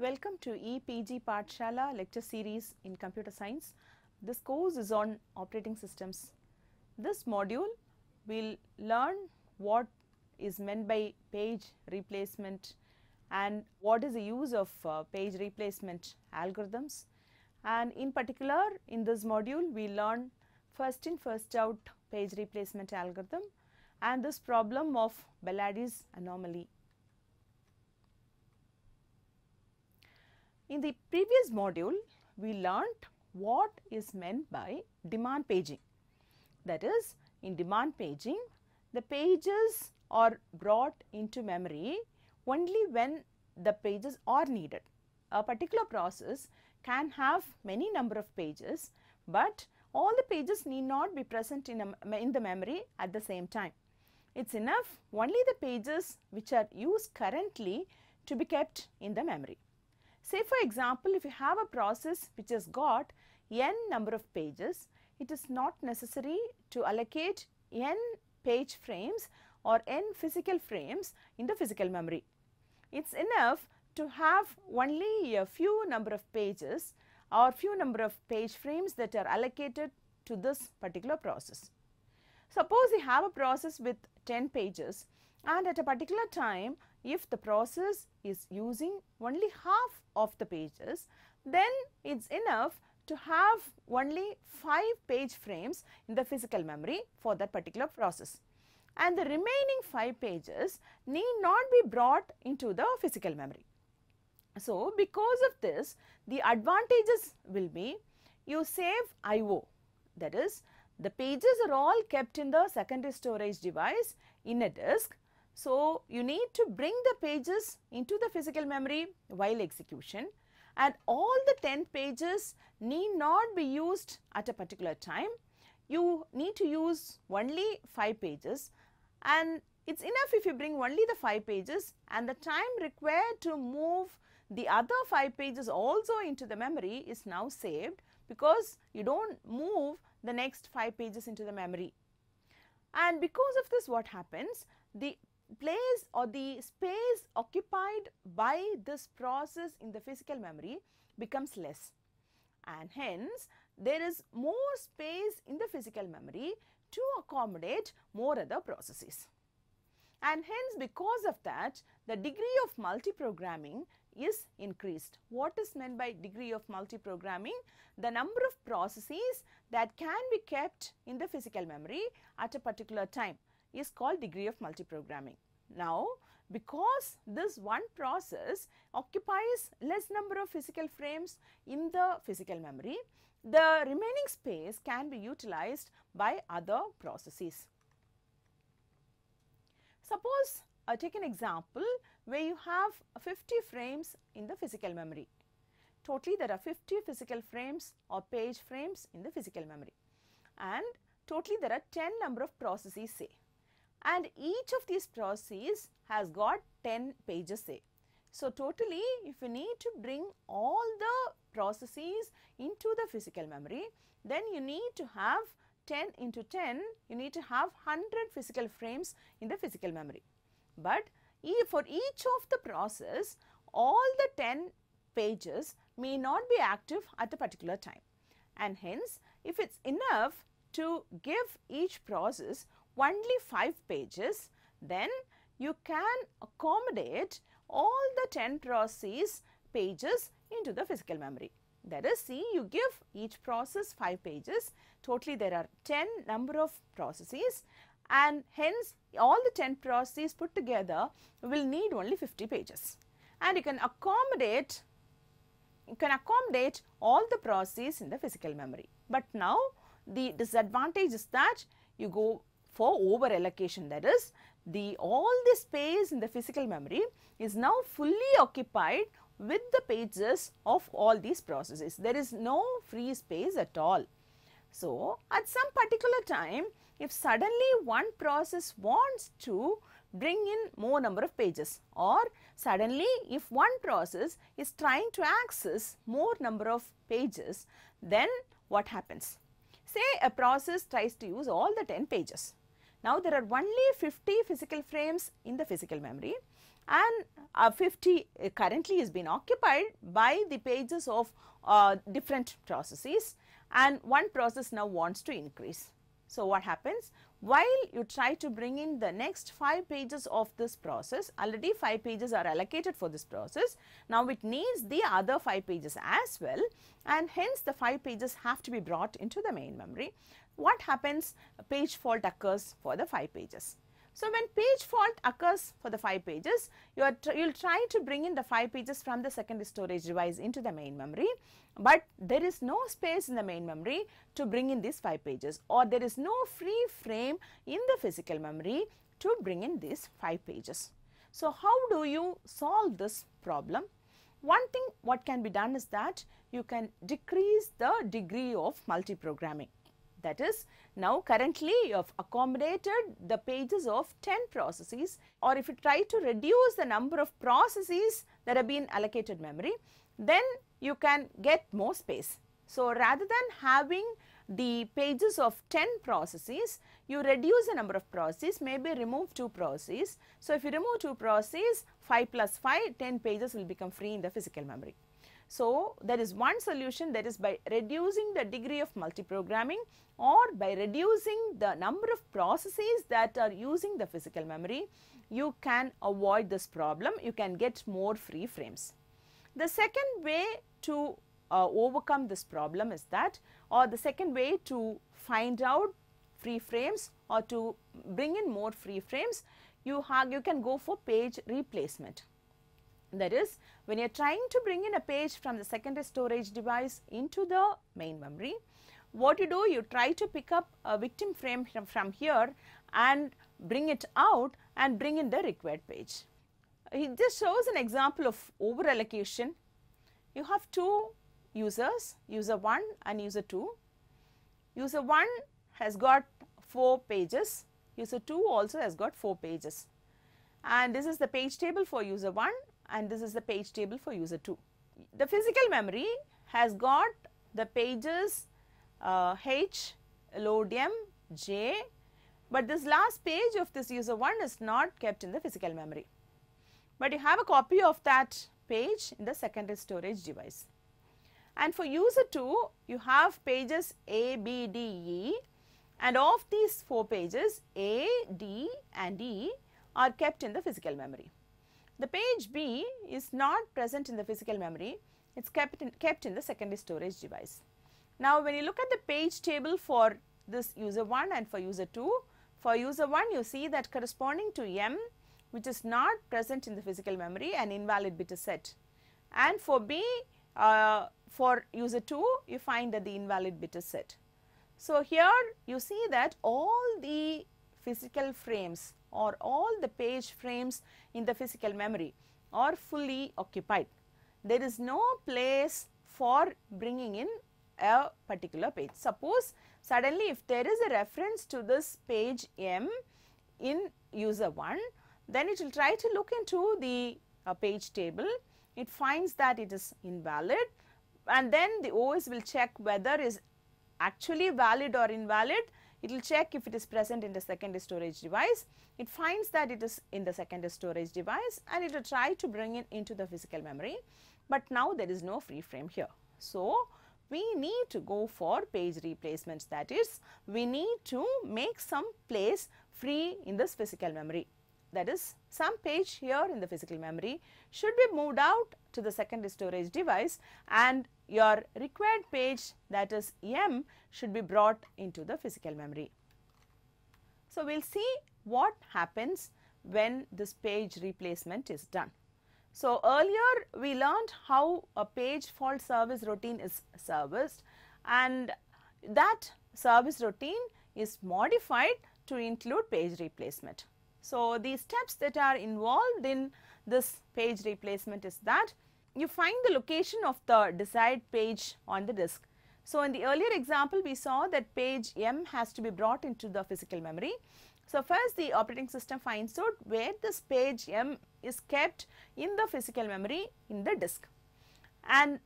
Welcome to ePG Pathshala lecture series in computer science. This course is on operating systems. This module will learn what is meant by page replacement and what is the use of uh, page replacement algorithms and in particular in this module we learn first in first out page replacement algorithm and this problem of Belady's anomaly. In the previous module, we learnt what is meant by demand paging. That is, in demand paging, the pages are brought into memory only when the pages are needed. A particular process can have many number of pages, but all the pages need not be present in, a, in the memory at the same time. It is enough only the pages which are used currently to be kept in the memory. Say for example, if you have a process which has got n number of pages, it is not necessary to allocate n page frames or n physical frames in the physical memory. It is enough to have only a few number of pages or few number of page frames that are allocated to this particular process. Suppose you have a process with 10 pages and at a particular time if the process is using only half of the pages then it is enough to have only 5 page frames in the physical memory for that particular process and the remaining 5 pages need not be brought into the physical memory. So, because of this the advantages will be you save IO that is the pages are all kept in the secondary storage device in a disk. So, you need to bring the pages into the physical memory while execution and all the 10 pages need not be used at a particular time. You need to use only 5 pages and it is enough if you bring only the 5 pages and the time required to move the other 5 pages also into the memory is now saved because you do not move the next 5 pages into the memory. And because of this what happens? The place or the space occupied by this process in the physical memory becomes less and hence there is more space in the physical memory to accommodate more other processes. And hence because of that the degree of multiprogramming is increased. What is meant by degree of multiprogramming? The number of processes that can be kept in the physical memory at a particular time is called degree of multiprogramming. Now, because this one process occupies less number of physical frames in the physical memory, the remaining space can be utilized by other processes. Suppose I take an example where you have 50 frames in the physical memory. Totally there are 50 physical frames or page frames in the physical memory and totally there are 10 number of processes say and each of these processes has got 10 pages say. So, totally if you need to bring all the processes into the physical memory then you need to have 10 into 10 you need to have 100 physical frames in the physical memory but for each of the process all the 10 pages may not be active at a particular time and hence if it is enough to give each process only 5 pages then you can accommodate all the 10 processes pages into the physical memory. That is see you give each process 5 pages totally there are 10 number of processes and hence all the 10 processes put together will need only 50 pages and you can accommodate you can accommodate all the processes in the physical memory. But now the disadvantage is that you go for over allocation that is the all the space in the physical memory is now fully occupied with the pages of all these processes. There is no free space at all. So, at some particular time if suddenly one process wants to bring in more number of pages or suddenly if one process is trying to access more number of pages then what happens? Say a process tries to use all the 10 pages. Now there are only 50 physical frames in the physical memory and uh, 50 uh, currently is being occupied by the pages of uh, different processes and one process now wants to increase. So, what happens? While you try to bring in the next 5 pages of this process, already 5 pages are allocated for this process. Now, it needs the other 5 pages as well and hence the 5 pages have to be brought into the main memory. What happens? A page fault occurs for the 5 pages. So, when page fault occurs for the 5 pages, you will try to bring in the 5 pages from the secondary storage device into the main memory, but there is no space in the main memory to bring in these 5 pages or there is no free frame in the physical memory to bring in these 5 pages. So, how do you solve this problem? One thing what can be done is that you can decrease the degree of multiprogramming. That is now currently you have accommodated the pages of 10 processes or if you try to reduce the number of processes that have been allocated memory, then you can get more space. So, rather than having the pages of 10 processes, you reduce the number of processes, maybe remove 2 processes. So, if you remove 2 processes, 5 plus 5, 10 pages will become free in the physical memory. So, there is one solution that is by reducing the degree of multiprogramming or by reducing the number of processes that are using the physical memory, you can avoid this problem, you can get more free frames. The second way to uh, overcome this problem is that or the second way to find out free frames or to bring in more free frames, you, you can go for page replacement. That is when you are trying to bring in a page from the secondary storage device into the main memory, what you do you try to pick up a victim frame from, here and bring it out and bring in the required page. Just shows an example of over allocation. You have two users, user 1 and user 2. User 1 has got 4 pages, user 2 also has got 4 pages. And this is the page table for user 1 and this is the page table for user 2. The physical memory has got the pages uh, H, load M, J, but this last page of this user 1 is not kept in the physical memory. But you have a copy of that page in the secondary storage device. And for user 2, you have pages A, B, D, E and of these 4 pages A, D and E are kept in the physical memory. The page B is not present in the physical memory, it is kept in, kept in the secondary storage device. Now, when you look at the page table for this user 1 and for user 2, for user 1 you see that corresponding to M which is not present in the physical memory an invalid bit is set and for B uh, for user 2 you find that the invalid bit is set. So, here you see that all the physical frames or all the page frames in the physical memory are fully occupied. There is no place for bringing in a particular page. Suppose suddenly if there is a reference to this page M in user 1, then it will try to look into the uh, page table. It finds that it is invalid and then the OS will check whether is actually valid or invalid it will check if it is present in the secondary storage device. It finds that it is in the secondary storage device and it will try to bring it into the physical memory, but now there is no free frame here. So, we need to go for page replacements that is we need to make some place free in this physical memory that is some page here in the physical memory should be moved out to the secondary storage device and your required page that is M should be brought into the physical memory. So, we will see what happens when this page replacement is done. So, earlier we learned how a page fault service routine is serviced and that service routine is modified to include page replacement. So, the steps that are involved in this page replacement is that you find the location of the desired page on the disk. So, in the earlier example we saw that page M has to be brought into the physical memory. So, first the operating system finds out where this page M is kept in the physical memory in the disk and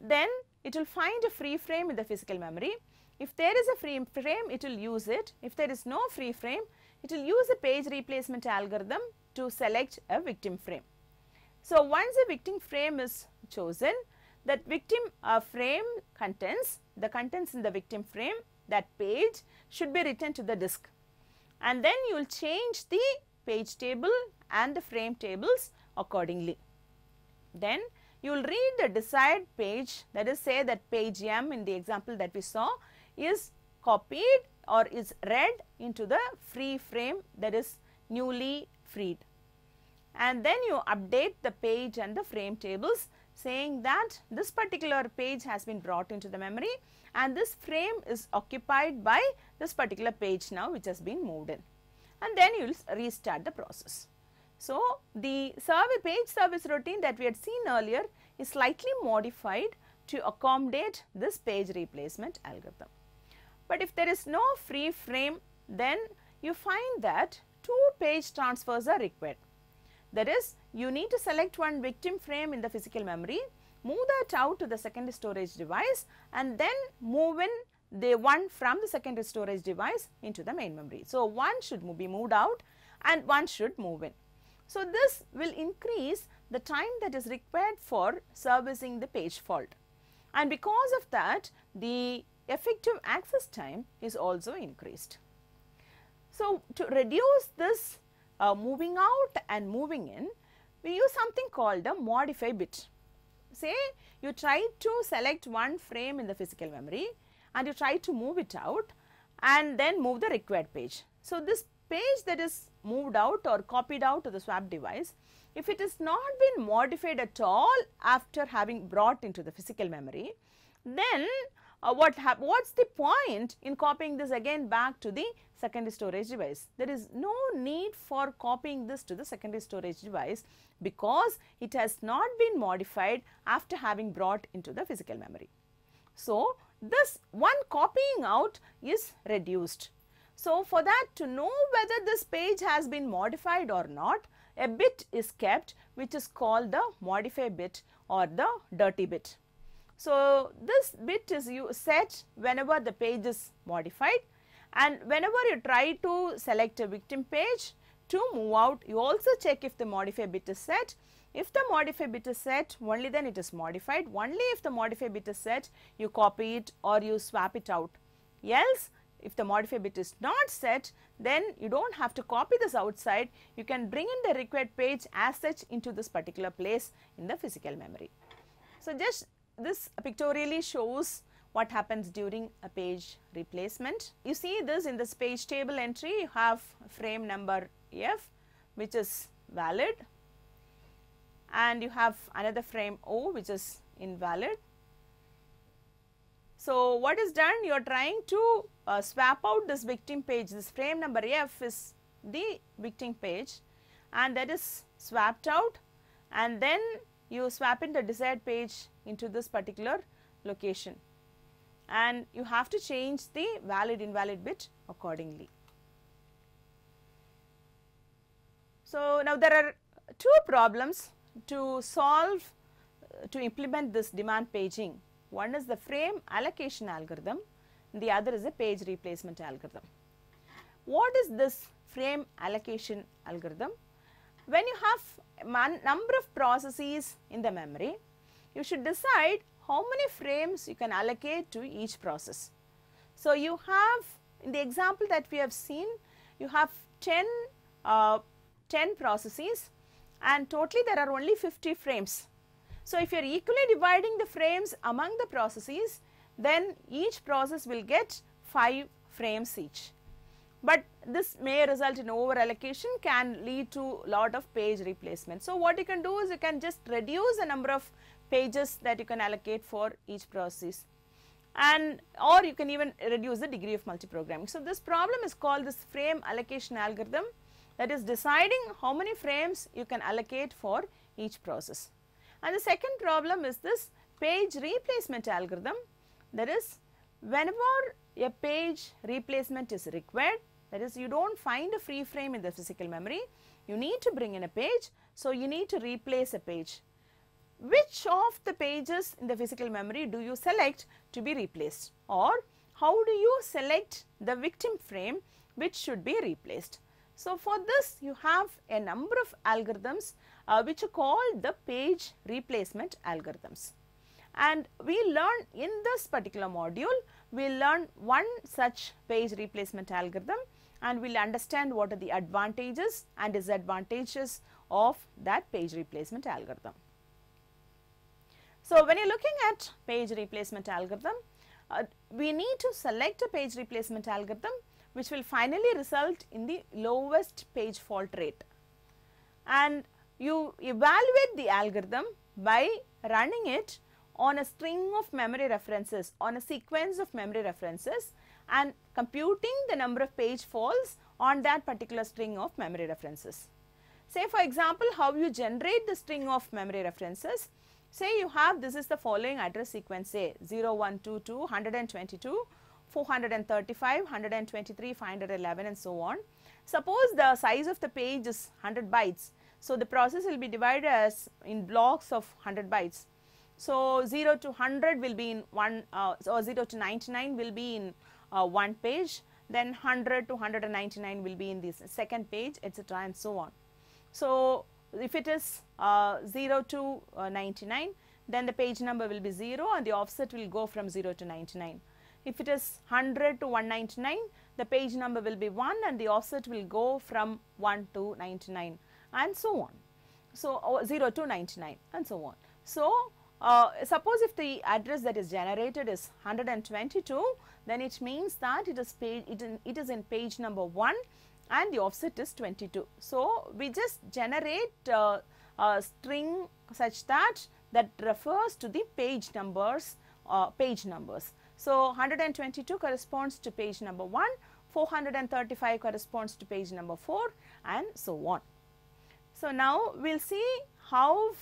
then it will find a free frame in the physical memory. If there is a free frame it will use it, if there is no free frame it will use a page replacement algorithm to select a victim frame. So, once a victim frame is chosen, that victim uh, frame contents, the contents in the victim frame, that page should be written to the disk. And then you will change the page table and the frame tables accordingly. Then you will read the desired page that is say that page M in the example that we saw is copied or is read into the free frame that is newly freed. And then you update the page and the frame tables saying that this particular page has been brought into the memory and this frame is occupied by this particular page now which has been moved in and then you will restart the process. So, the service page service routine that we had seen earlier is slightly modified to accommodate this page replacement algorithm. But if there is no free frame then you find that two page transfers are required. That is you need to select one victim frame in the physical memory, move that out to the secondary storage device and then move in the one from the secondary storage device into the main memory. So, one should be moved out and one should move in. So, this will increase the time that is required for servicing the page fault and because of that the effective access time is also increased. So, to reduce this uh, moving out and moving in, we use something called a modify bit. Say you try to select one frame in the physical memory and you try to move it out and then move the required page. So, this page that is moved out or copied out to the swap device, if it has not been modified at all after having brought into the physical memory, then uh, what what's the point in copying this again back to the secondary storage device. There is no need for copying this to the secondary storage device because it has not been modified after having brought into the physical memory. So, this one copying out is reduced. So, for that to know whether this page has been modified or not, a bit is kept which is called the modify bit or the dirty bit. So, this bit is you set whenever the page is modified and whenever you try to select a victim page to move out, you also check if the modify bit is set. If the modify bit is set, only then it is modified. Only if the modify bit is set, you copy it or you swap it out. Else, if the modify bit is not set, then you do not have to copy this outside. You can bring in the required page as such into this particular place in the physical memory. So, just this pictorially shows what happens during a page replacement. You see this in this page table entry you have frame number F which is valid. And you have another frame O which is invalid. So, what is done? You are trying to uh, swap out this victim page. This frame number F is the victim page. And that is swapped out. And then you swap in the desired page into this particular location and you have to change the valid invalid bit accordingly. So, now there are two problems to solve to implement this demand paging. One is the frame allocation algorithm, the other is a page replacement algorithm. What is this frame allocation algorithm? When you have number of processes in the memory, you should decide how many frames you can allocate to each process. So, you have in the example that we have seen, you have 10, uh, 10 processes and totally there are only 50 frames. So, if you are equally dividing the frames among the processes, then each process will get 5 frames each. But this may result in over allocation can lead to lot of page replacement. So, what you can do is you can just reduce the number of pages that you can allocate for each process and or you can even reduce the degree of multiprogramming. So, this problem is called this frame allocation algorithm that is deciding how many frames you can allocate for each process. And the second problem is this page replacement algorithm that is whenever a page replacement is required that is you do not find a free frame in the physical memory you need to bring in a page. So, you need to replace a page which of the pages in the physical memory do you select to be replaced or how do you select the victim frame which should be replaced. So, for this you have a number of algorithms uh, which are called the page replacement algorithms. And we learn in this particular module, we learn one such page replacement algorithm and we will understand what are the advantages and disadvantages of that page replacement algorithm. So, when you are looking at page replacement algorithm, uh, we need to select a page replacement algorithm which will finally result in the lowest page fault rate. And you evaluate the algorithm by running it on a string of memory references, on a sequence of memory references and computing the number of page faults on that particular string of memory references. Say for example, how you generate the string of memory references. Say you have this is the following address sequence say 0122, 122, 435, 123, 511 and so on. Suppose the size of the page is 100 bytes. So, the process will be divided as in blocks of 100 bytes. So, 0 to 100 will be in one uh, or 0 to 99 will be in uh, one page then 100 to 199 will be in this second page etc and so on. So, if it is uh, 0 to uh, 99 then the page number will be 0 and the offset will go from 0 to 99. If it is 100 to 199 the page number will be 1 and the offset will go from 1 to 99 and so on. So, 0 to 99 and so on. So, uh, suppose if the address that is generated is 122 then it means that it is page it, in, it is in page number 1 and the offset is 22. So, we just generate uh, a string such that that refers to the page numbers uh, page numbers. So, 122 corresponds to page number 1, 435 corresponds to page number 4 and so on. So, now we will see how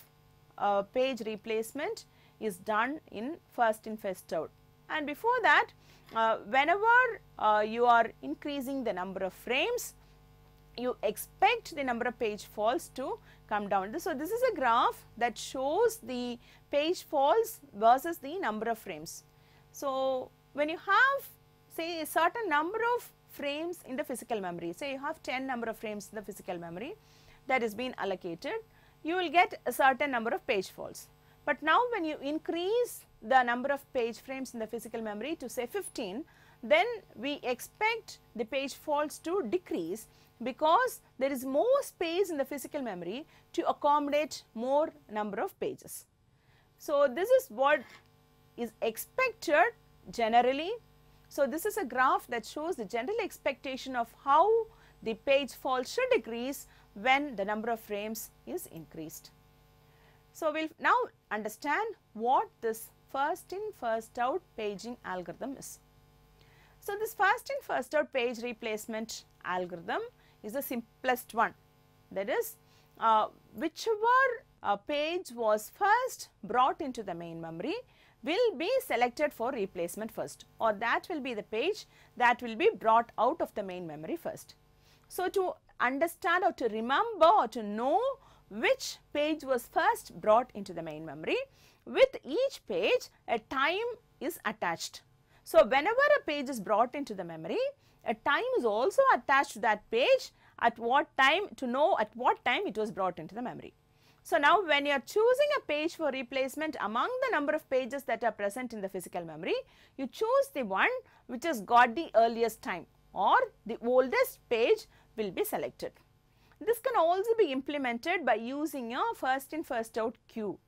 uh, page replacement is done in first in first out. And before that uh, whenever uh, you are increasing the number of frames you expect the number of page faults to come down. So, this is a graph that shows the page faults versus the number of frames. So, when you have say a certain number of frames in the physical memory, say you have 10 number of frames in the physical memory that is being allocated, you will get a certain number of page faults. But now when you increase the number of page frames in the physical memory to say 15, then we expect the page faults to decrease because there is more space in the physical memory to accommodate more number of pages. So, this is what is expected generally. So, this is a graph that shows the general expectation of how the page fault should decrease when the number of frames is increased. So, we will now understand what this first in first out paging algorithm is. So, this first in first out page replacement algorithm is the simplest one that is uh, whichever uh, page was first brought into the main memory will be selected for replacement first or that will be the page that will be brought out of the main memory first. So, to understand or to remember or to know which page was first brought into the main memory, with each page a time is attached. So, whenever a page is brought into the memory, a time is also attached to that page at what time to know at what time it was brought into the memory. So, now when you are choosing a page for replacement among the number of pages that are present in the physical memory, you choose the one which has got the earliest time or the oldest page will be selected. This can also be implemented by using a first in first out queue.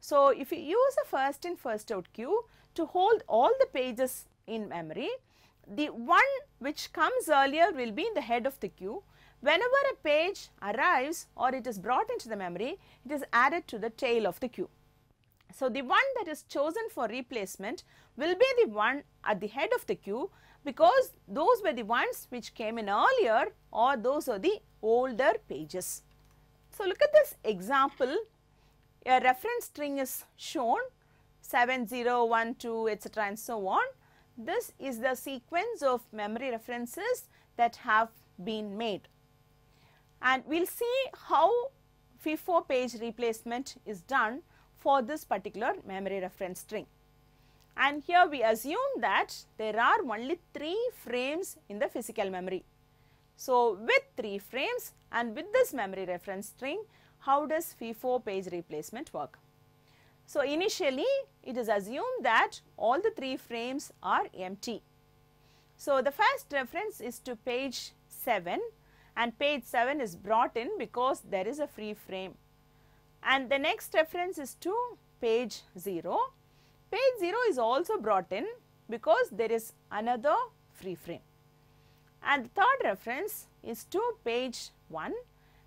So, if you use a first in first out queue to hold all the pages in memory, the one which comes earlier will be in the head of the queue. Whenever a page arrives or it is brought into the memory, it is added to the tail of the queue. So, the one that is chosen for replacement will be the one at the head of the queue because those were the ones which came in earlier or those are the older pages. So, look at this example a reference string is shown 7012 etc and so on. This is the sequence of memory references that have been made. And we will see how FIFO page replacement is done for this particular memory reference string. And here we assume that there are only 3 frames in the physical memory. So, with 3 frames and with this memory reference string, how does FIFO page replacement work? So, initially it is assumed that all the 3 frames are empty. So, the first reference is to page 7 and page 7 is brought in because there is a free frame. And the next reference is to page 0. Page 0 is also brought in because there is another free frame. And the third reference is to page 1.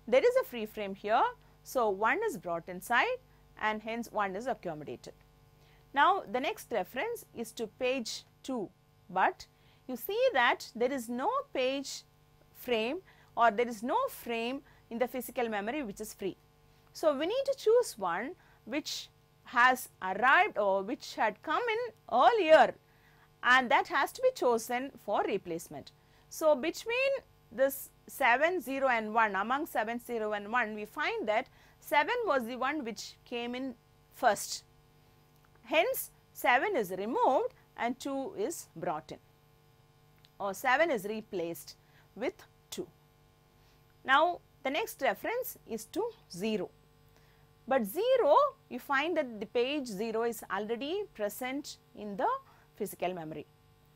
There is a free frame here. So, 1 is brought inside and hence 1 is accommodated. Now, the next reference is to page 2, but you see that there is no page frame or there is no frame in the physical memory which is free. So, we need to choose one which has arrived or which had come in earlier and that has to be chosen for replacement. So, between this 7, 0 and 1 among 7, 0 and 1 we find that 7 was the one which came in first. Hence, 7 is removed and 2 is brought in or 7 is replaced with 2. Now, the next reference is to 0. But 0 you find that the page 0 is already present in the physical memory.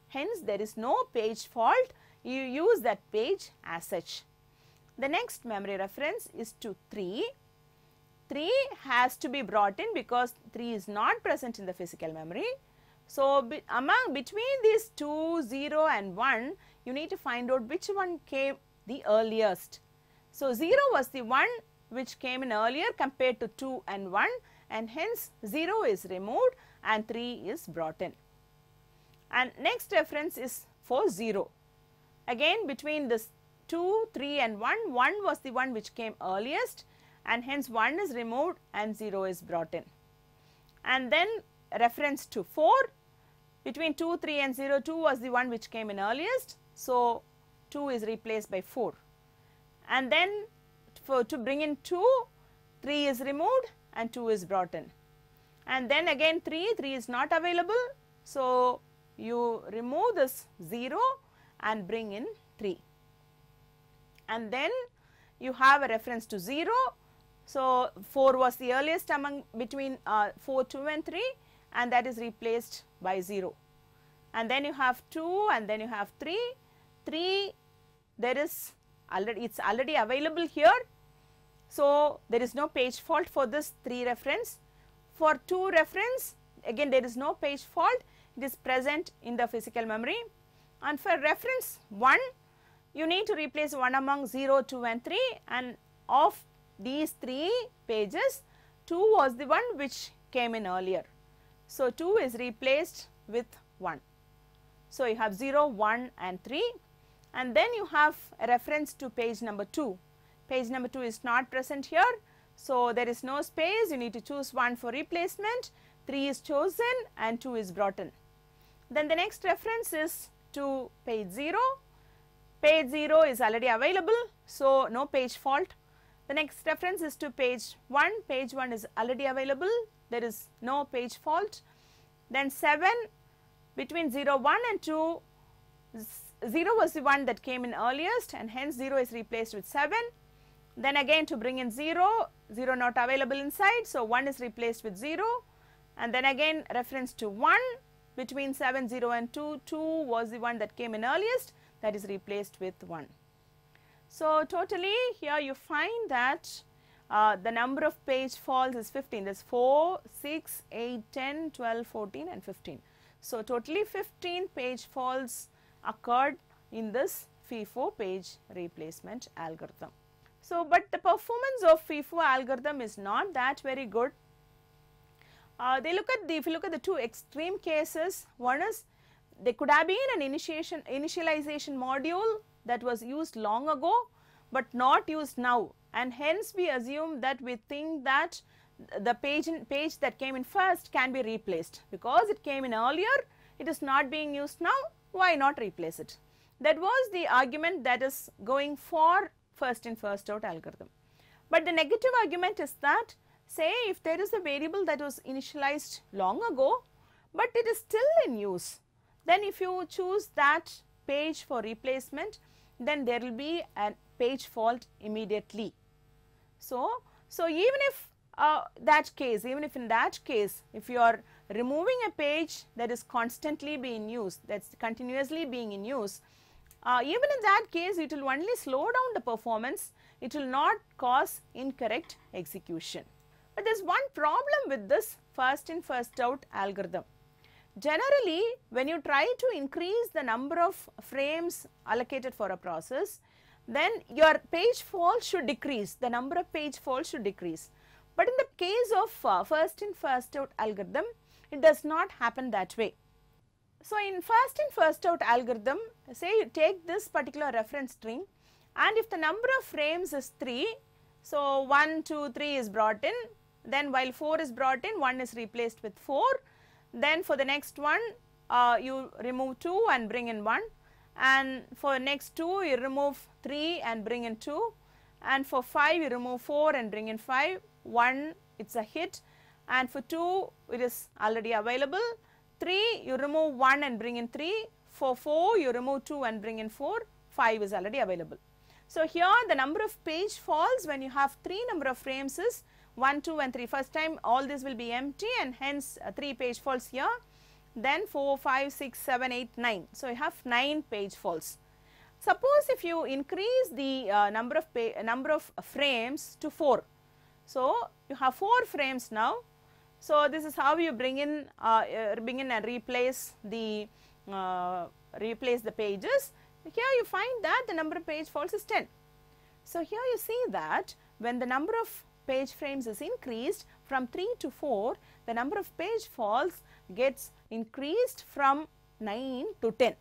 Hence, there is no page fault you use that page as such. The next memory reference is to 3. 3 has to be brought in because 3 is not present in the physical memory. So, be, among between these 2, 0 and 1, you need to find out which one came the earliest. So, 0 was the one which came in earlier compared to 2 and 1 and hence 0 is removed and 3 is brought in. And next reference is for 0. Again between this 2, 3 and 1, 1 was the one which came earliest and hence 1 is removed and 0 is brought in. And then reference to 4, between 2, 3 and 0, 2 was the one which came in earliest. So, 2 is replaced by 4. And then for to bring in 2, 3 is removed and 2 is brought in. And then again 3, 3 is not available. So, you remove this 0 and bring in 3. And then you have a reference to 0. So, 4 was the earliest among between uh, 4, 2 and 3 and that is replaced by 0. And then you have 2 and then you have 3. 3 there is already it is already available here. So, there is no page fault for this 3 reference. For 2 reference again there is no page fault it is present in the physical memory and for reference 1 you need to replace 1 among 0, 2 and 3 and of these 3 pages 2 was the one which came in earlier. So, 2 is replaced with 1. So, you have 0, 1 and 3 and then you have a reference to page number 2. Page number 2 is not present here. So, there is no space you need to choose 1 for replacement, 3 is chosen and 2 is brought in. Then the next reference is to page 0. Page 0 is already available, so no page fault. The next reference is to page 1. Page 1 is already available, there is no page fault. Then 7 between 0, 1 and 2, 0 was the one that came in earliest and hence 0 is replaced with 7. Then again to bring in 0, 0 not available inside, so 1 is replaced with 0 and then again reference to 1 between 7, 0 and 2, 2 was the one that came in earliest that is replaced with 1. So, totally here you find that uh, the number of page faults is 15, there is 4, 6, 8, 10, 12, 14 and 15. So, totally 15 page faults occurred in this FIFO page replacement algorithm. So, but the performance of FIFO algorithm is not that very good. Uh, they look at the, if you look at the two extreme cases, one is there could have been an initiation, initialization module that was used long ago, but not used now. And hence we assume that we think that the page, in, page that came in first can be replaced. Because it came in earlier, it is not being used now, why not replace it? That was the argument that is going for first in first out algorithm. But the negative argument is that say if there is a variable that was initialized long ago, but it is still in use, then if you choose that page for replacement, then there will be a page fault immediately. So, so even if uh, that case, even if in that case, if you are removing a page that is constantly being used, that is continuously being in use, uh, even in that case it will only slow down the performance, it will not cause incorrect execution. But there is one problem with this first in first out algorithm. Generally, when you try to increase the number of frames allocated for a process, then your page fault should decrease, the number of page faults should decrease. But in the case of uh, first in first out algorithm, it does not happen that way. So, in first in first out algorithm, say you take this particular reference string and if the number of frames is 3, so 1, 2, 3 is brought in, then while 4 is brought in, 1 is replaced with 4 then for the next one uh, you remove 2 and bring in 1 and for next 2 you remove 3 and bring in 2 and for 5 you remove 4 and bring in 5, 1 it is a hit and for 2 it is already available, 3 you remove 1 and bring in 3, for 4 you remove 2 and bring in 4, 5 is already available. So, here the number of page faults when you have 3 number of frames is 1, 2 and 3. First time all this will be empty and hence uh, 3 page faults here. Then 4, 5, 6, 7, 8, 9. So, you have 9 page faults. Suppose if you increase the uh, number of number of frames to 4. So, you have 4 frames now. So, this is how you bring in uh, uh bring in and replace the uh, replace the pages. Here you find that the number of page faults is 10. So, here you see that when the number of page frames is increased from 3 to 4, the number of page faults gets increased from 9 to 10.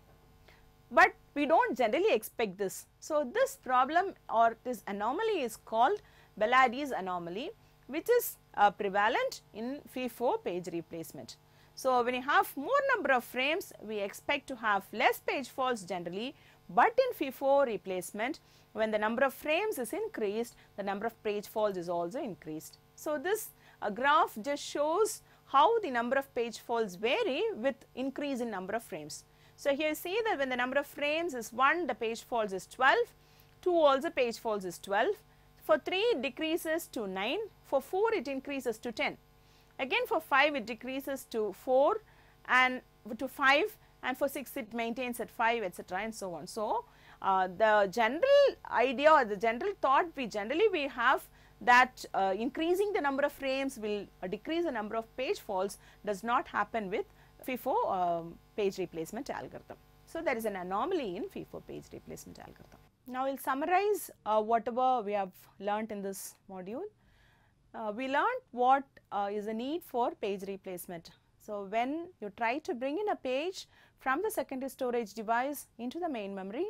But we do not generally expect this. So, this problem or this anomaly is called Belady's anomaly which is uh, prevalent in FIFO page replacement. So, when you have more number of frames, we expect to have less page faults generally, but in FIFO replacement, when the number of frames is increased, the number of page faults is also increased. So, this uh, graph just shows how the number of page faults vary with increase in number of frames. So, here you see that when the number of frames is 1, the page faults is 12, 2 also page faults is 12, for 3 it decreases to 9, for 4 it increases to 10. Again for 5 it decreases to 4 and to 5 and for 6 it maintains at 5 etc. and so on. So, uh, the general idea or the general thought we generally we have that uh, increasing the number of frames will uh, decrease the number of page faults does not happen with FIFO um, page replacement algorithm. So, there is an anomaly in FIFO page replacement algorithm. Now, we will summarize uh, whatever we have learnt in this module. Uh, we learnt what uh, is the need for page replacement. So, when you try to bring in a page from the secondary storage device into the main memory,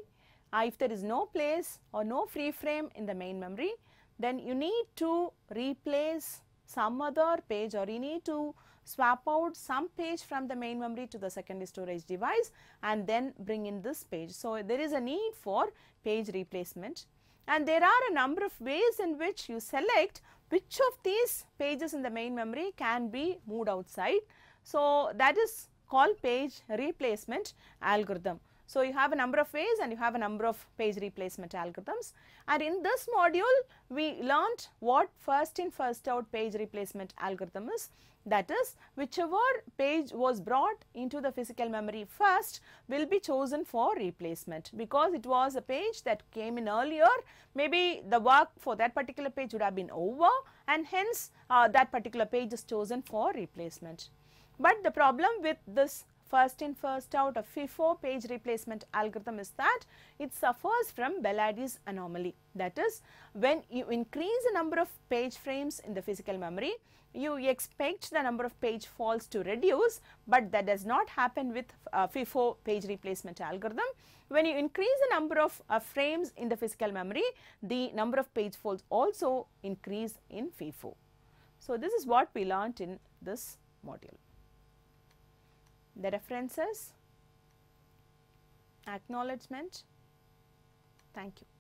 uh, if there is no place or no free frame in the main memory, then you need to replace some other page or you need to swap out some page from the main memory to the secondary storage device and then bring in this page. So, there is a need for page replacement and there are a number of ways in which you select which of these pages in the main memory can be moved outside. So, that is called page replacement algorithm. So, you have a number of ways and you have a number of page replacement algorithms and in this module we learnt what first in first out page replacement algorithm is that is whichever page was brought into the physical memory first will be chosen for replacement because it was a page that came in earlier maybe the work for that particular page would have been over and hence uh, that particular page is chosen for replacement. But the problem with this first in first out of FIFO page replacement algorithm is that it suffers from Belady's anomaly. That is when you increase the number of page frames in the physical memory, you expect the number of page faults to reduce, but that does not happen with uh, FIFO page replacement algorithm. When you increase the number of uh, frames in the physical memory, the number of page faults also increase in FIFO. So, this is what we learnt in this module the references, acknowledgement. Thank you.